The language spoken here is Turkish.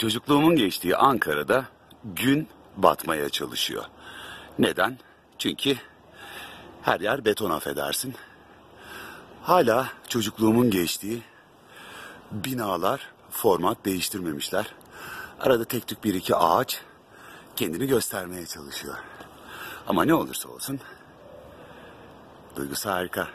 Çocukluğumun geçtiği Ankara'da gün batmaya çalışıyor. Neden? Çünkü her yer beton affedersin. Hala çocukluğumun geçtiği binalar format değiştirmemişler. Arada tek tük bir iki ağaç kendini göstermeye çalışıyor. Ama ne olursa olsun duygusu harika.